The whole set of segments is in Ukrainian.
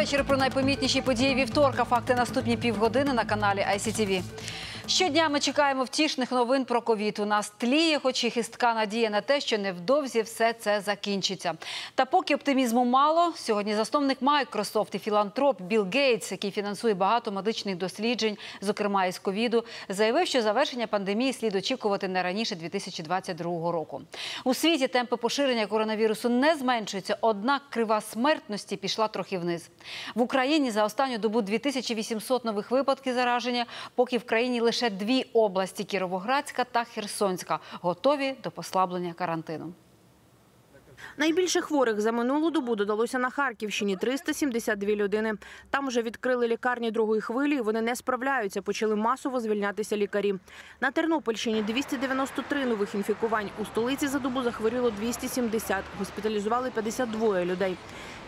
вечір про найпомітніші події вівторка. Факти наступні півгодини на каналі ICTV. Щодня ми чекаємо втішних новин про ковід. У нас тліє, хоч і хистка надія на те, що невдовзі все це закінчиться. Та поки оптимізму мало, сьогодні засновник Microsoft і філантроп Білл Гейтс, який фінансує багато медичних досліджень, зокрема із ковіду, заявив, що завершення пандемії слід очікувати не раніше 2022 року. У світі темпи поширення коронавірусу не зменшуються, однак крива смертності пішла трохи вниз. В Україні за останню добу 2800 нових випадків зараження, поки в країні лише дві області Кіровоградська та Херсонська готові до послаблення карантину. Найбільше хворих за минулу добу додалося на Харківщині – 372 людини. Там вже відкрили лікарні другої хвилі, вони не справляються, почали масово звільнятися лікарі. На Тернопільщині – 293 нових інфікувань. У столиці за добу захворіло 270, госпіталізували 52 людей.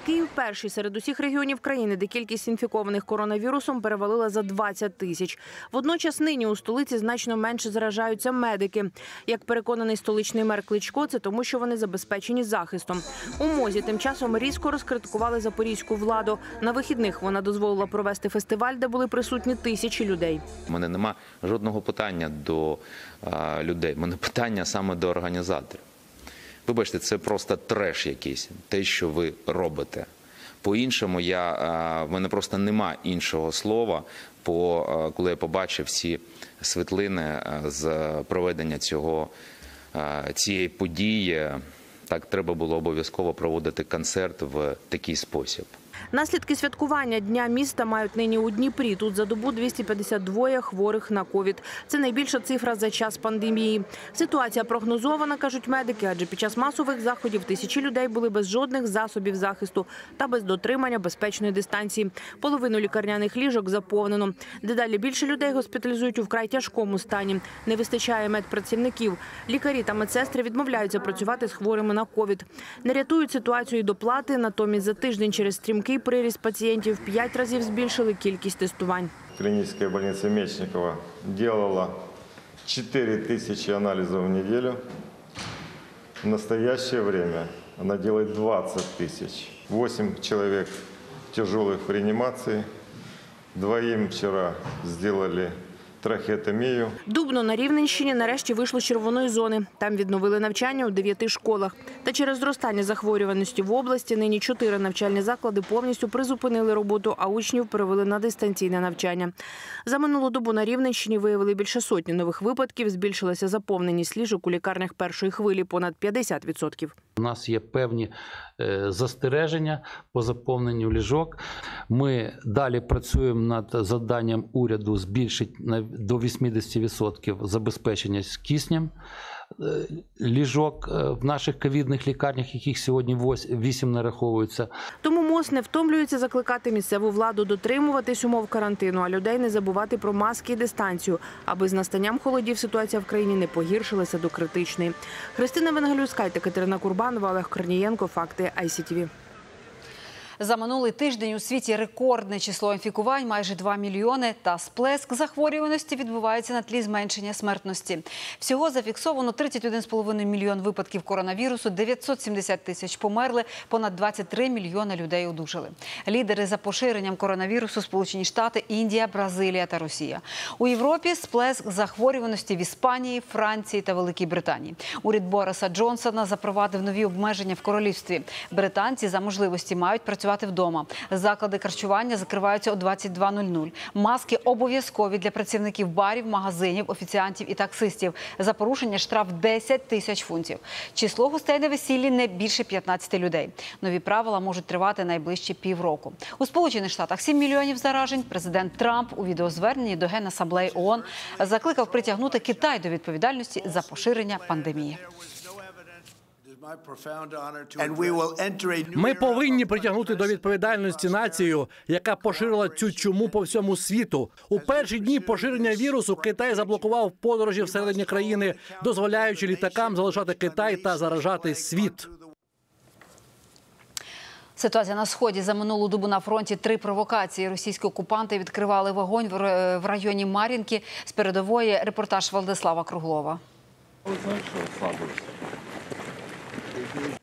Київ перший серед усіх регіонів країни, де кількість інфікованих коронавірусом перевалила за 20 тисяч. Водночас нині у столиці значно менше заражаються медики. Як переконаний столичний мер Кличко, це тому, що вони забезпечені захистом. У мозі тим часом різко розкритикували запорізьку владу. На вихідних вона дозволила провести фестиваль, де були присутні тисячі людей. У мене нема жодного питання до людей. У мене питання саме до організаторів. Вибачте, це просто треш якийсь, те, що ви робите. По-іншому, я, в мене просто нема іншого слова, по, коли я побачив всі світлини з проведення цього, цієї події. Так треба було обов'язково проводити концерт в такий спосіб. Наслідки святкування Дня міста мають нині у Дніпрі. Тут за добу 252 хворих на ковід. Це найбільша цифра за час пандемії. Ситуація прогнозована, кажуть медики, адже під час масових заходів тисячі людей були без жодних засобів захисту та без дотримання безпечної дистанції. Половину лікарняних ліжок заповнено. Дедалі більше людей госпіталізують у вкрай тяжкому стані. Не вистачає медпрацівників. Лікарі та медсестри відмовляються працювати з хворими на ковід. Не рятують ситуацію і доплати. Натомість за тиждень через стрімкий приріст пацієнтів п'ять разів збільшили кількість тестувань. Клиническая больница Мечникова делала 4 тысячи анализов в неделю. В настоящее время она делает 20 тысяч. 8 человек тяжелых в реанимации. Двоим вчера сделали трахеотомию. Дубно на Рівненщині нарешті вийшло з червоної зони. Там відновили навчання у дев'яти школах. Та через зростання захворюваності в області нині чотири навчальні заклади повністю призупинили роботу, а учнів перевели на дистанційне навчання. За минулу добу на Рівненщині виявили більше сотні нових випадків. Збільшилася заповненість ліжок у лікарнях першої хвилі понад 50%. У нас є певні е, застереження по заповненню ліжок. Ми далі працюємо над завданням уряду збільшити на до 80% забезпечення з киснем е, ліжок е, в наших ковідних лікарнях, яких сьогодні 8 нараховується. Тому МОЗ не втомлюється закликати місцеву владу дотримуватись умов карантину, а людей не забувати про маски і дистанцію, аби з настанням холодів ситуація в країні не погіршилася до критичної. Христина Венгелюська та Катерина Курбанова, Олег Корнієнко. Факти ICTV. За минулий тиждень у світі рекордне число інфікувань – майже 2 мільйони, та сплеск захворюваності відбувається на тлі зменшення смертності. Всього зафіксовано 31,5 мільйон випадків коронавірусу, 970 тисяч померли, понад 23 мільйони людей одужали. Лідери за поширенням коронавірусу – Сполучені Штати, Індія, Бразилія та Росія. У Європі сплеск захворюваності в Іспанії, Франції та Великій Британії. Уряд Бориса Джонсона запровадив нові обмеження в королівстві. Британці за можливості мають працювати вдома. Заклади харчування закриваються о 22.00. Маски обов'язкові для працівників барів, магазинів, офіціантів і таксистів. За порушення штраф 10 тисяч фунтів. Число гостей на весіллі не більше 15 людей. Нові правила можуть тривати найближчі півроку. У Сполучених Штатах 7 мільйонів заражень. Президент Трамп у відеозверненні до Генасамблеї ООН закликав притягнути Китай до відповідальності за поширення пандемії. Ми повинні притягнути до відповідальності націю, яка поширила цю чуму по всьому світу. У перші дні поширення вірусу Китай заблокував подорожі всередині країни, дозволяючи літакам залишати Китай та заражати світ. Ситуація на сході за минулу добу на фронті три провокації. Російські окупанти відкривали вогонь в в районі Мар'їнки. З передової репортаж Владислава Круглова.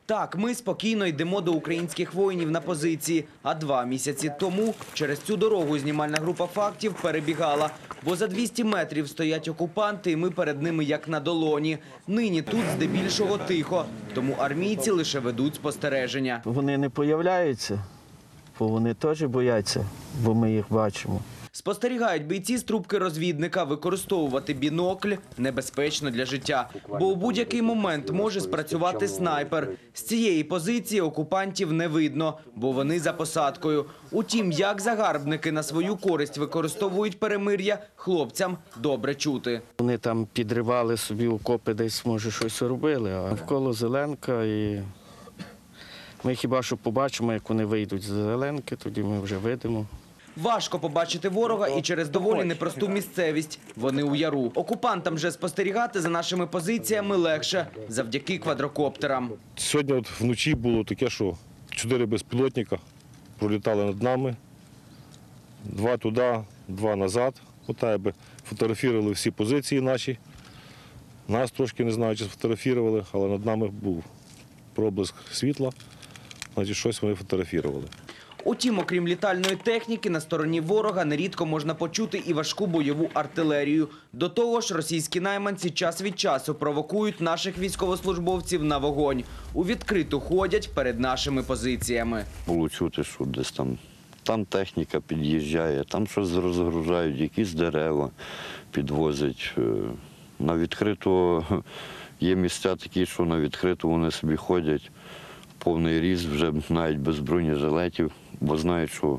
Так, ми спокійно йдемо до українських воїнів на позиції. А два місяці тому через цю дорогу знімальна група фактів перебігала. Бо за 200 метрів стоять окупанти, і ми перед ними як на долоні. Нині тут здебільшого тихо, тому армійці лише ведуть спостереження. Вони не появляються, бо вони теж бояться, бо ми їх бачимо. Спостерігають бійці з трубки розвідника. Використовувати бінокль небезпечно для життя, бо у будь-який момент може спрацювати снайпер. З цієї позиції окупантів не видно, бо вони за посадкою. Утім, як загарбники на свою користь використовують перемир'я, хлопцям добре чути. Вони там підривали собі окопи, десь може щось робили, а навколо зеленка і ми хіба що побачимо, як вони вийдуть з зеленки, тоді ми вже видимо. Важко побачити ворога і через доволі непросту місцевість. Вони у яру. Окупантам же спостерігати за нашими позиціями легше завдяки квадрокоптерам. Сьогодні от вночі було таке, що чотири безпілотника пролітали над нами. Два туди, два назад. Отак би фотографували всі позиції наші. Нас трошки не знаю, чи сфотографували, але над нами був проблиск світла. Значить, щось вони фотографували. Утім, окрім літальної техніки, на стороні ворога нерідко можна почути і важку бойову артилерію. До того ж, російські найманці час від часу провокують наших військовослужбовців на вогонь. У відкриту ходять перед нашими позиціями. Було чути, що десь там, там техніка під'їжджає, там щось розгружають, якісь дерева підвозять. Е, На відкрито є місця такі, що на відкрито вони собі ходять. Повний ріст вже навіть без бронежилетів, бо знають, що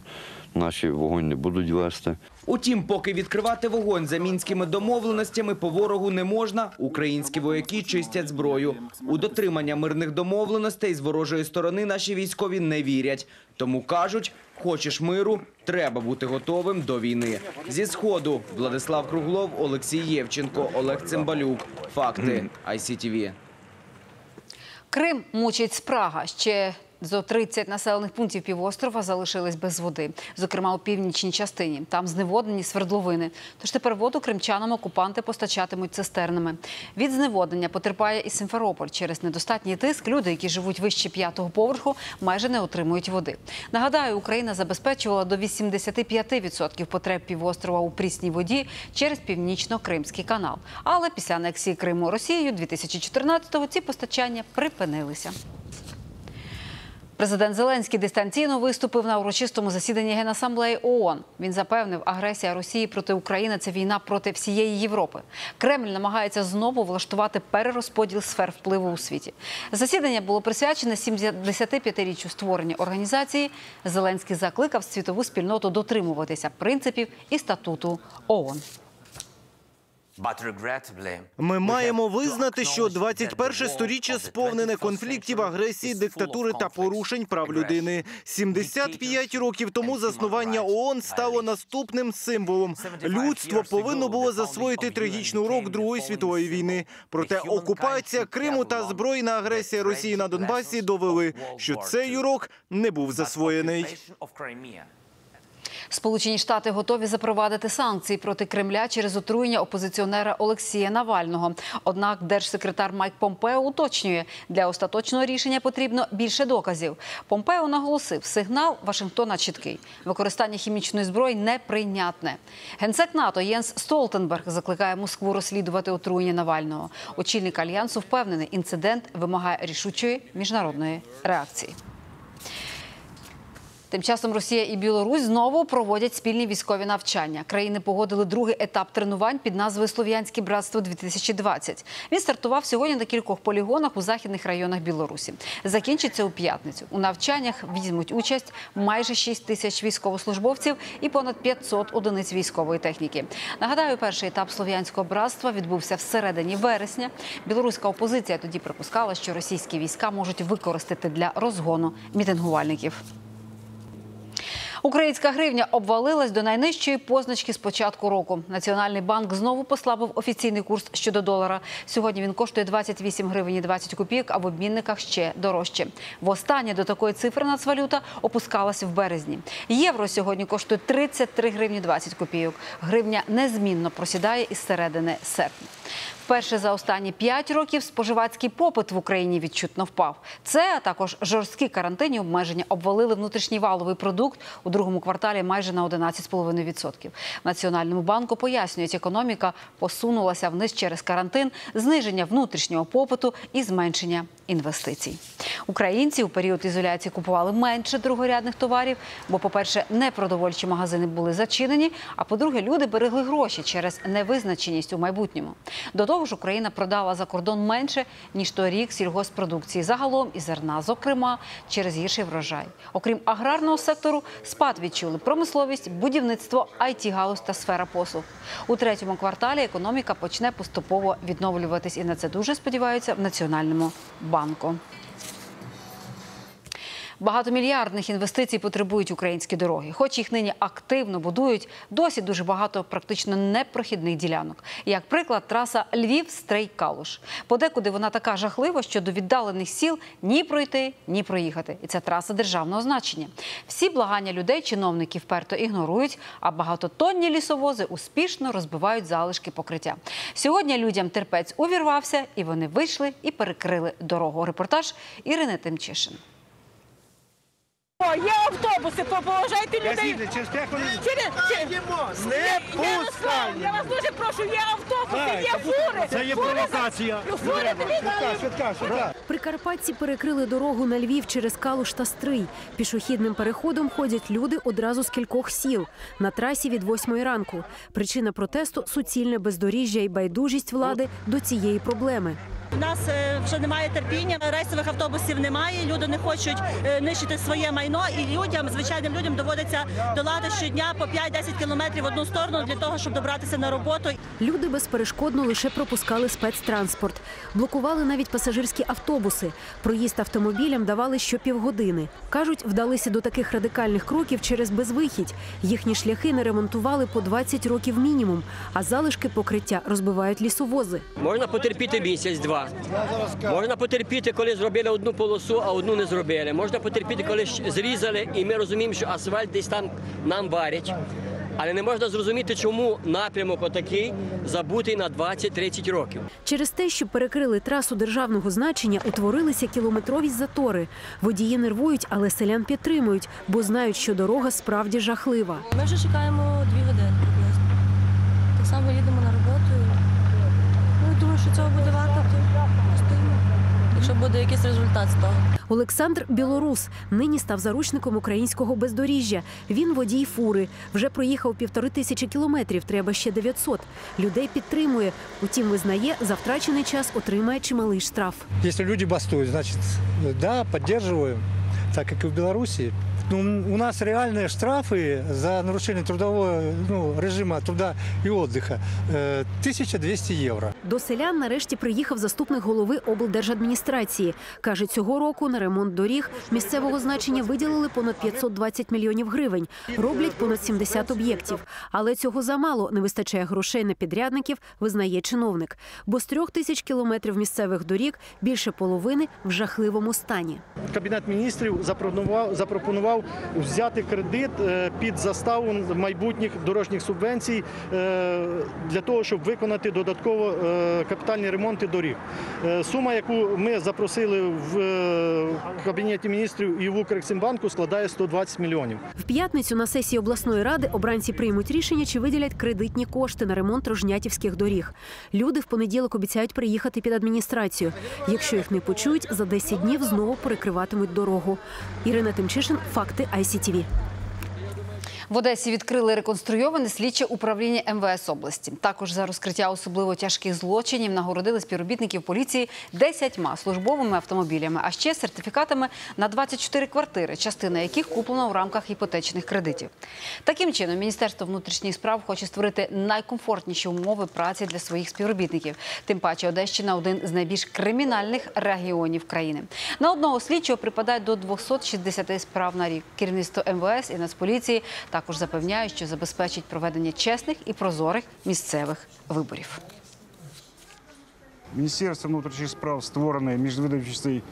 наші вогонь не будуть вести. Утім, поки відкривати вогонь за мінськими домовленостями по ворогу не можна, українські вояки чистять зброю. У дотримання мирних домовленостей з ворожої сторони наші військові не вірять. Тому кажуть, хочеш миру, треба бути готовим до війни. Зі сходу Владислав Круглов, Олексій Євченко, Олег Цимбалюк. Факти ICTV. Крим мучить спрага. Ще зо 30 населених пунктів півострова залишились без води, зокрема у північній частині. Там зневоднені свердловини. Тож тепер воду кримчанам окупанти постачатимуть цистернами. Від зневоднення потерпає і Симферополь. Через недостатній тиск люди, які живуть вище п'ятого поверху, майже не отримують води. Нагадаю, Україна забезпечувала до 85% потреб півострова у прісній воді через північно-кримський канал. Але після анексії Криму Росією 2014-го ці постачання припинилися. Президент Зеленський дистанційно виступив на урочистому засіданні Генасамблеї ООН. Він запевнив, агресія Росії проти України це війна проти всієї Європи. Кремль намагається знову влаштувати перерозподіл сфер впливу у світі. Засідання було присвячене 75-річчю створення організації. Зеленський закликав світову спільноту дотримуватися принципів і статуту ООН. Ми маємо визнати, що 21 сторіччя сповнене конфліктів, агресії, диктатури та порушень прав людини. 75 років тому заснування ООН стало наступним символом. Людство повинно було засвоїти трагічний урок Другої світової війни. Проте окупація Криму та збройна агресія Росії на Донбасі довели, що цей урок не був засвоєний. Сполучені Штати готові запровадити санкції проти Кремля через отруєння опозиціонера Олексія Навального. Однак держсекретар Майк Помпео уточнює, для остаточного рішення потрібно більше доказів. Помпео наголосив, сигнал Вашингтона чіткий. Використання хімічної зброї неприйнятне. Генсек НАТО Єнс Столтенберг закликає Москву розслідувати отруєння Навального. Очільник альянсу впевнений, інцидент вимагає рішучої міжнародної реакції. Тим часом Росія і Білорусь знову проводять спільні військові навчання. Країни погодили другий етап тренувань під назвою Слов'янське братство 2020 Він стартував сьогодні на кількох полігонах у західних районах Білорусі. Закінчиться у п'ятницю. У навчаннях візьмуть участь майже 6 тисяч військовослужбовців і понад 500 одиниць військової техніки. Нагадаю, перший етап слов'янського братства відбувся всередині вересня. Білоруська опозиція тоді припускала, що російські війська можуть використати для розгону мітингувальників. Українська гривня обвалилась до найнижчої позначки з початку року. Національний банк знову послабив офіційний курс щодо долара. Сьогодні він коштує 28 гривень і 20 копійок, а в обмінниках ще дорожче. Востаннє до такої цифри нацвалюта опускалась в березні. Євро сьогодні коштує 33 гривні 20 копійок. Гривня незмінно просідає із середини серпня. Вперше за останні п'ять років споживацький попит в Україні відчутно впав. Це а також жорсткі карантинні обмеження обвалили внутрішній валовий продукт у другому кварталі майже на 11,5%. В Національному банку пояснюють, економіка посунулася вниз через карантин, зниження внутрішнього попиту і зменшення інвестицій. Українці у період ізоляції купували менше другорядних товарів, бо, по-перше, непродовольчі магазини були зачинені. А по-друге, люди берегли гроші через невизначеність у майбутньому. До того ж, Україна продала за кордон менше ніж торік сільгоспродукції, загалом і зерна, зокрема через гірший врожай. Окрім аграрного сектору, спад відчули промисловість, будівництво, it галузь та сфера послуг. У третьому кварталі економіка почне поступово відновлюватись, і на це дуже сподіваються в Національному банку. ბლანკო. Багатомільярдних інвестицій потребують українські дороги. Хоч їх нині активно будують, досі дуже багато практично непрохідних ділянок. Як приклад, траса Львів-Стрий-Калуш. Подекуди вона така жахлива, що до віддалених сіл ні пройти, ні проїхати. І це траса державного значення. Всі благання людей чиновники вперто ігнорують, а багатотонні лісовози успішно розбивають залишки покриття. Сьогодні людям терпець увірвався, і вони вийшли і перекрили дорогу. Репортаж Ірини Тимчишин. О, є автобуси, поважайте людей. Через 5 хвилин. Через, через... Не пускай! Я вас дуже прошу, є автобуси, є фури. Це є провокація. Прикарпатці перекрили дорогу на Львів через Калуш та Стрий. Пішохідним переходом ходять люди одразу з кількох сіл на трасі від восьмої ранку. Причина протесту суцільне бездоріжжя і байдужість влади до цієї проблеми. У нас е, вже немає терпіння, рейсових автобусів немає, люди не хочуть е, нищити своє майно, і людям, звичайним людям доводиться долати щодня по 5-10 кілометрів в одну сторону для того, щоб добратися на роботу. Люди безперешкодно лише пропускали спецтранспорт, блокували навіть пасажирські автобуси. Проїзд автомобілям давали щопівгодини. Кажуть, вдалися до таких радикальних кроків через безвихідь. Їхні шляхи не ремонтували по 20 років мінімум, а залишки покриття розбивають лісовози. Можна потерпіти місяць-два. Можна потерпіти, коли зробили одну полосу, а одну не зробили. Можна потерпіти, коли зрізали, і ми розуміємо, що асфальт десь там нам варять. Але не можна зрозуміти, чому напрямок отакий забутий на 20-30 років. Через те, що перекрили трасу державного значення, утворилися кілометрові затори. Водії нервують, але селян підтримують, бо знають, що дорога справді жахлива. Ми вже чекаємо дві години приблизно. Так само їдемо на роботу. Ну, думаю, що цього буде варто, буде якийсь результат з того. Олександр Білорус нині став заручником українського бездоріжжя. Він водій фури. Вже проїхав півтори тисячі кілометрів. Треба ще 900. Людей підтримує. Утім, визнає, за втрачений час отримає чималий штраф. Если люди бастуют, значит, да, поддерживаем, так как и в Беларуси. Ну, у нас реальные штрафы за нарушение трудового ну, режима труда и отдыха э, 1200 евро. До селян нарешті приїхав заступник голови облдержадміністрації. Каже, цього року на ремонт доріг місцевого значення виділили понад 520 мільйонів гривень. Роблять понад 70 об'єктів. Але цього замало не вистачає грошей на підрядників, визнає чиновник. Бо з трьох тисяч кілометрів місцевих доріг більше половини в жахливому стані. Кабінет міністрів запропонував, запропонував взяти кредит е, під заставу майбутніх дорожніх субвенцій е, для того, щоб виконати додатково е, капітальні ремонти доріг. Е, Сума, яку ми запросили в е, кабінеті міністрів і в Укрексімбанку, складає 120 мільйонів. В п'ятницю на сесії обласної ради обранці приймуть рішення, чи виділять кредитні кошти на ремонт рожнятівських доріг. Люди в понеділок обіцяють приїхати під адміністрацію. Якщо їх не почують, за 10 днів знову перекриватимуть дорогу. Ірина Тимчишин, факти ICTV. В Одесі відкрили реконструйоване слідче управління МВС області. Також за розкриття особливо тяжких злочинів нагородили співробітників поліції 10 службовими автомобілями, а ще сертифікатами на 24 квартири, частина яких куплена у рамках іпотечних кредитів. Таким чином, Міністерство внутрішніх справ хоче створити найкомфортніші умови праці для своїх співробітників. Тим паче Одещина один з найбільш кримінальних регіонів країни. На одного слідчого припадає до 260 справ на рік. Керівництво МВС і Нацполіції також запевняють, що забезпечить проведення чесних і прозорих місцевих виборів. Міністерство внутрішніх справ створений міжвидавчий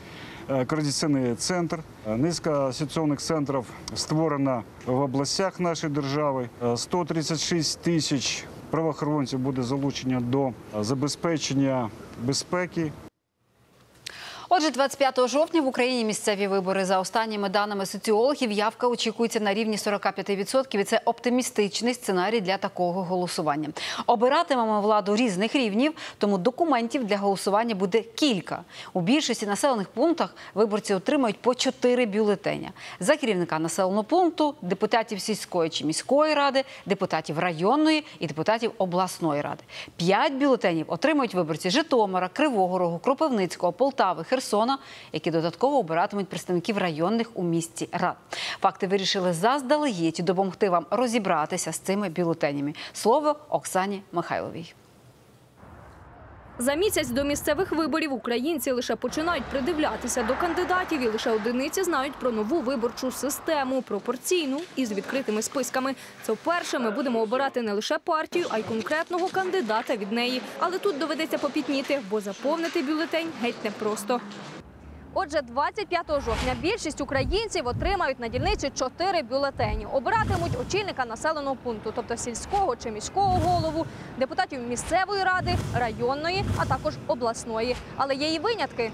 е, координаційний центр. Е, Низка ситуаційних центрів створена в областях нашої держави. Е, 136 тисяч правоохоронців буде залучення до забезпечення безпеки Отже, 25 жовтня в Україні місцеві вибори. За останніми даними соціологів, явка очікується на рівні 45%. І це оптимістичний сценарій для такого голосування. Обиратимемо владу різних рівнів, тому документів для голосування буде кілька. У більшості населених пунктах виборці отримають по 4 бюлетеня. За керівника населеного пункту, депутатів сільської чи міської ради, депутатів районної і депутатів обласної ради. П'ять бюлетенів отримують виборці Житомира, Кривого Рогу, Кропивницького, Полтави, Херсона, які додатково обиратимуть представників районних у місті рад. Факти вирішили заздалегідь допомогти вам розібратися з цими бюлетенями. Слово Оксані Михайловій. За місяць до місцевих виборів українці лише починають придивлятися до кандидатів і лише одиниці знають про нову виборчу систему, пропорційну і з відкритими списками. Це вперше ми будемо обирати не лише партію, а й конкретного кандидата від неї. Але тут доведеться попітніти, бо заповнити бюлетень геть непросто. Отже, 25 жовтня більшість українців отримають на дільниці 4 бюлетені. Обиратимуть очільника населеного пункту, тобто сільського чи міського голову, депутатів місцевої ради, районної, а також обласної. Але є і винятки.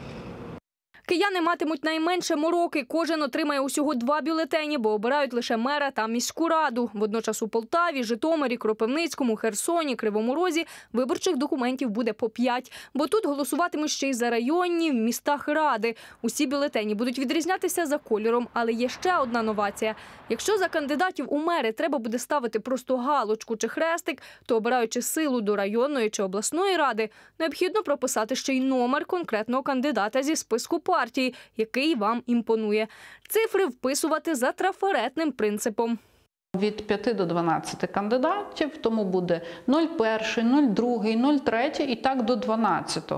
Кияни матимуть найменше мороки. Кожен отримає усього два бюлетені, бо обирають лише мера та міську раду. Водночас у Полтаві, Житомирі, Кропивницькому, Херсоні, Кривому Розі виборчих документів буде по п'ять. Бо тут голосуватимуть ще й за районні в містах ради. Усі бюлетені будуть відрізнятися за кольором, але є ще одна новація. Якщо за кандидатів у мери треба буде ставити просто галочку чи хрестик, то обираючи силу до районної чи обласної ради, необхідно прописати ще й номер конкретного кандидата зі списку партії, який вам імпонує. Цифри вписувати за трафаретним принципом. Від 5 до 12 кандидатів, тому буде 01, 02, 03 і так до 12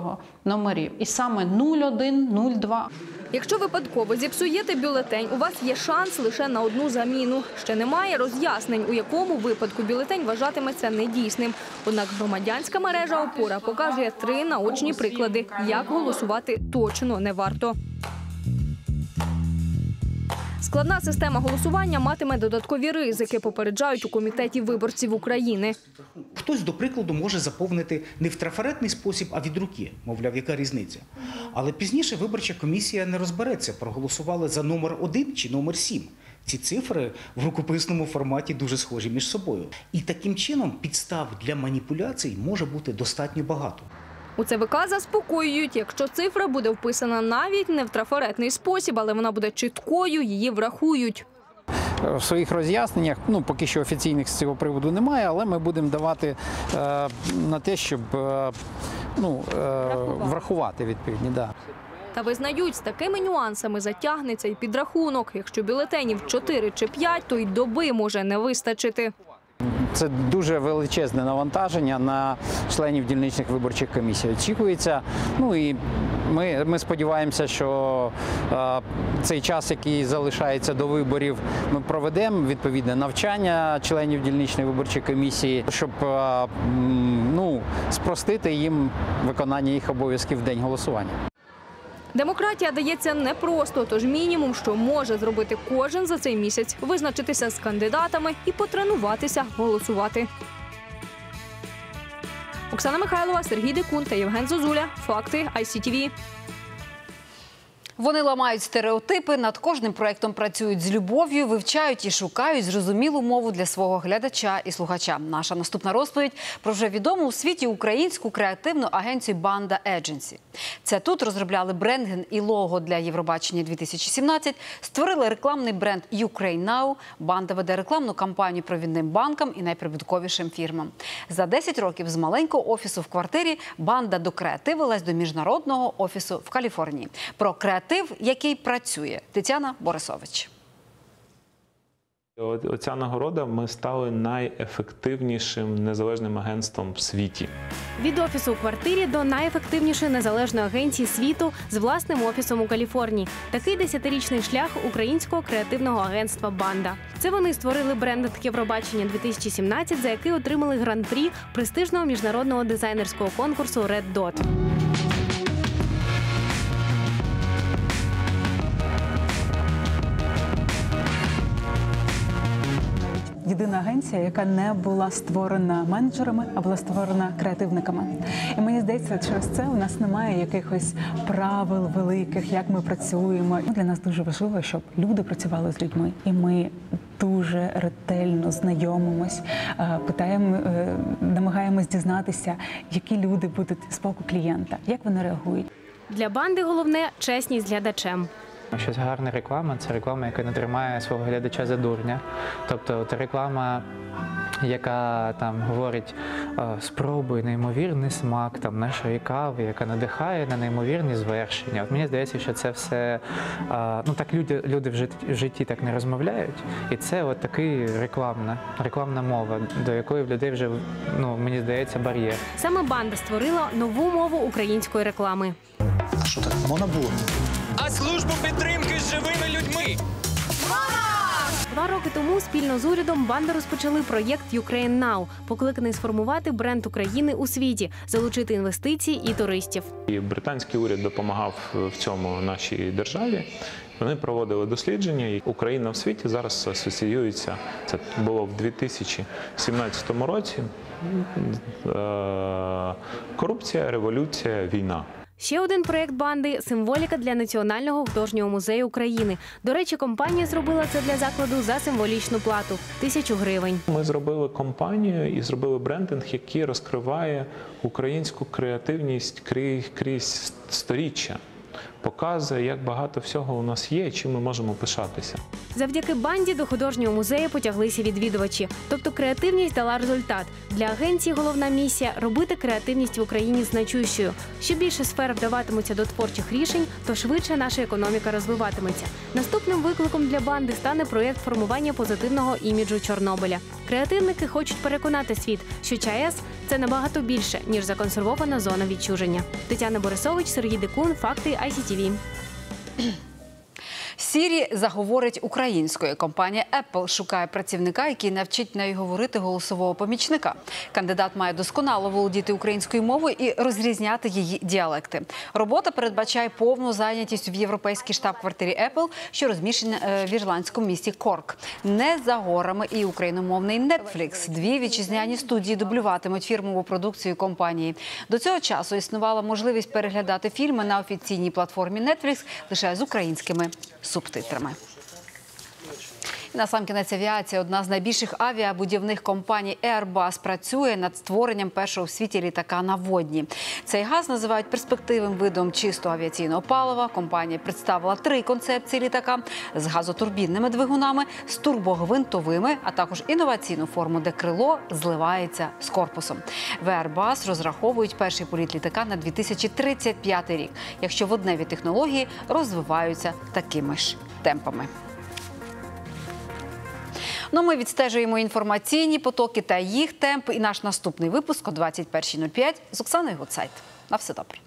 номерів. І саме 01, 02. Якщо випадково зіпсуєте бюлетень, у вас є шанс лише на одну заміну. Ще немає роз'яснень, у якому випадку бюлетень вважатиметься недійсним. Однак громадянська мережа опора показує три наочні приклади, як голосувати точно не варто. Складна система голосування матиме додаткові ризики, попереджають у комітеті виборців України. Хтось, до прикладу, може заповнити не в трафаретний спосіб, а від руки. Мовляв, яка різниця. Але пізніше виборча комісія не розбереться, проголосували за номер 1 чи номер 7. Ці цифри в рукописному форматі дуже схожі між собою. І таким чином підстав для маніпуляцій може бути достатньо багато. У ЦВК заспокоюють, якщо цифра буде вписана навіть не в трафаретний спосіб, але вона буде чіткою, її врахують. В своїх роз'ясненнях, ну поки що офіційних з цього приводу немає, але ми будемо давати е, на те, щоб е, ну, е, врахувати відповідні. Да. Та визнають, з такими нюансами затягнеться і підрахунок. Якщо бюлетенів 4 чи 5, то й доби може не вистачити. Це дуже величезне навантаження на членів дільничних виборчих комісій. Очікується. Ну і ми, ми сподіваємося, що е, цей час, який залишається до виборів, ми проведемо відповідне навчання членів дільничної виборчої комісії, щоб е, ну, спростити їм виконання їх обов'язків в день голосування. Демократія дається непросто, тож мінімум, що може зробити кожен за цей місяць, визначитися з кандидатами і потренуватися голосувати. Оксана Михайлова, Сергій Декун та Євген Зозуля. Факти ICTV. Вони ламають стереотипи, над кожним проектом працюють з любов'ю, вивчають і шукають зрозумілу мову для свого глядача і слухача. Наша наступна розповідь про вже відому у світі українську креативну агенцію Банда Едженсі. Це тут розробляли брендинг і лого для Євробачення 2017, створили рекламний бренд Ukraine Now. Банда веде рекламну кампанію провідним банкам і найприбутковішим фірмам. За 10 років з маленького офісу в квартирі банда докреативилась до міжнародного офісу в Каліфорнії. Про креатив який працює. Тетяна Борисович. Оця нагорода ми стали найефективнішим незалежним агентством в світі. Від офісу у квартирі до найефективнішої незалежної агенції світу з власним офісом у Каліфорнії. Такий десятирічний шлях українського креативного агентства Банда. Це вони створили брендинг Євробачення 2017, за який отримали гран-прі престижного міжнародного дизайнерського конкурсу Red Dot. Єдина агенція, яка не була створена менеджерами, а була створена креативниками. І мені здається, через це у нас немає якихось правил великих, як ми працюємо. Ну, Для нас дуже важливо, щоб люди працювали з людьми, і ми дуже ретельно знайомимось, е, питаємо, е, намагаємось дізнатися, які люди будуть з боку клієнта, як вони реагують. Для банди головне чесність з глядачем. Щось гарна реклама це реклама, яка не тримає свого глядача за дурня. Тобто це реклама, яка там говорить спробуй неймовірний смак там нашої кави, яка надихає на неймовірні звершення. От мені здається, що це все ну так люди, люди в житті, в житті так не розмовляють. І це от такий рекламна, рекламна мова, до якої в людей вже ну мені здається бар'єр. Саме банда створила нову мову української реклами. А що так можна було? А службу підтримки з живими людьми. Два роки тому спільно з урядом банда розпочали проєкт Ukraine Now, покликаний сформувати бренд України у світі, залучити інвестиції і туристів. І британський уряд допомагав в цьому нашій державі. Вони проводили дослідження, і Україна в світі зараз асоціюється. Це було в 2017 році. Е, Корупція, революція, війна. Ще один проєкт банди символіка для Національного художнього музею України. До речі, компанія зробила це для закладу за символічну плату тисячу гривень. Ми зробили компанію і зробили брендинг, який розкриває українську креативність крізь, крізь сторіччя. Показує, як багато всього у нас є, чим ми можемо пишатися. Завдяки банді до художнього музею потяглися відвідувачі. Тобто креативність дала результат. Для агенції головна місія робити креативність в Україні значущою. Що більше сфер вдаватимуться до творчих рішень, то швидше наша економіка розвиватиметься. Наступним викликом для банди стане проєкт формування позитивного іміджу Чорнобиля. Креативники хочуть переконати світ, що ЧАЕС це набагато більше ніж законсервована зона відчуження. Тетяна Борисович, Сергій Дикун, факти ICTV. ТВ. Сірі заговорить українською. Компанія Apple шукає працівника, який навчить нею говорити голосового помічника. Кандидат має досконало володіти українською мовою і розрізняти її діалекти. Робота передбачає повну зайнятість в європейській штаб-квартирі Apple, що розміщена е, в ірландському місті Корк. Не за горами і україномовний Netflix. Дві вітчизняні студії дублюватимуть фірмову продукцію компанії. До цього часу існувала можливість переглядати фільми на офіційній платформі Netflix лише з українськими субтитрами. І насамкінець авіація одна з найбільших авіабудівних компаній Airbus працює над створенням першого в світі літака на водні. Цей газ називають перспективним видом чистого авіаційного палива. Компанія представила три концепції літака з газотурбінними двигунами, з турбогвинтовими, а також інноваційну форму, де крило зливається з корпусом. В Airbus розраховують перший політ літака на 2035 рік, якщо водневі технології розвиваються такими ж темпами. Ну, ми відстежуємо інформаційні потоки та їх темп. І наш наступний випуск о 21.05 з Оксаною Гуцайт. На все добре.